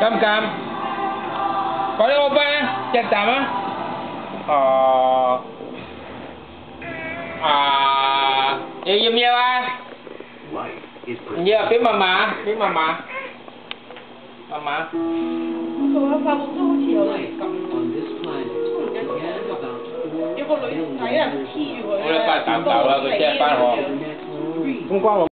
Cam cam. Có đi ô ba Chặt chạm á. Ờ. À Nhiều nhiều nhiều à? Life Nhiều phía mà mà Phía mà mà. Mà mà. 佢話發夢都好似有靈 life 感，on this planet began Nó là phải tạm tạo là cái xe bán họ the next